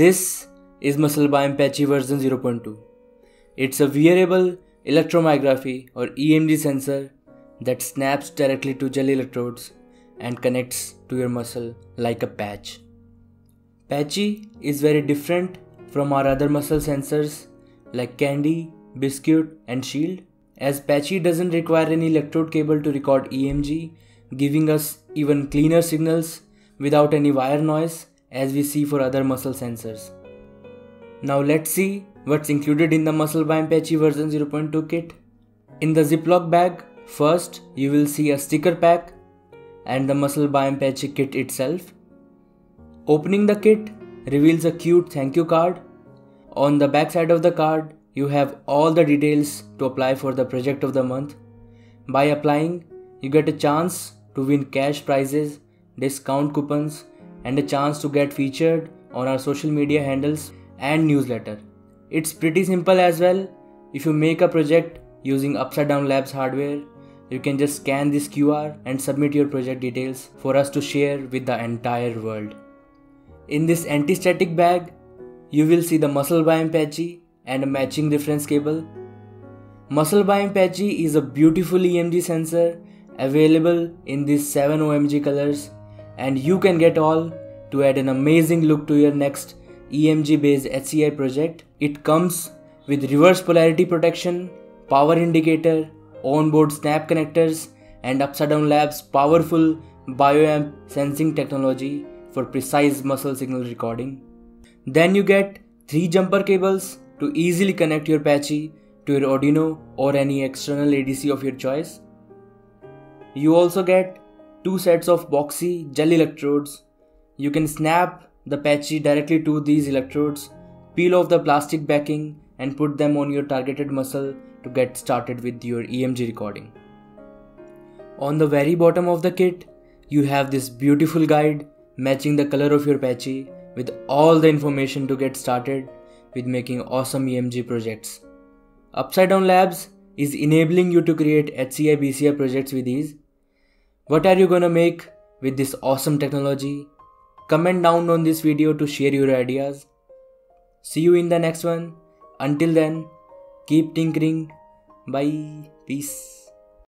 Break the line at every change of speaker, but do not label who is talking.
This is Muscle BioAmp Patchy version 0.2. It's a wearable electromyography or EMG sensor that snaps directly to gel electrodes and connects to your muscle like a patch. Patchy is very different from our other muscle sensors like Candy, Biscuit, and Shield, as Patchy doesn't require any electrode cable to record EMG, giving us even cleaner signals without any wire noise as we see for other muscle sensors. Now let's see what's included in the Muscle BioAmp Patchy version 0.2 kit. In the Ziploc bag, first you will see a sticker pack and the Muscle BioAmp Patchy kit itself. Opening the kit reveals a cute thank you card. On the back side of the card, you have all the details to apply for the project of the month. By applying, you get a chance to win cash prizes, discount coupons, and a chance to get featured on our social media handles and newsletter. It's pretty simple as well. If you make a project using Upside Down Labs hardware, you can just scan this QR and submit your project details for us to share with the entire world. In this anti-static bag, you will see the muscle BioAmp patchy and a matching reference cable. Muscle BioAmp patchy is a beautiful EMG sensor available in these 7 OMG colors and you can get all to add an amazing look to your next EMG based HCI project. It comes with reverse polarity protection, power indicator, onboard snap connectors, and Upside Down Labs powerful bioamp sensing technology for precise muscle signal recording. Then you get three jumper cables to easily connect your patchy to your Arduino or any external ADC of your choice. You also get two sets of boxy gel electrodes. You can snap the patchy directly to these electrodes, peel off the plastic backing and put them on your targeted muscle to get started with your EMG recording. On the very bottom of the kit, you have this beautiful guide matching the color of your patchy with all the information to get started with making awesome EMG projects. Upside Down Labs is enabling you to create HCI BCI projects with ease what are you gonna make with this awesome technology? Comment down on this video to share your ideas. See you in the next one. Until then, keep tinkering. Bye. Peace.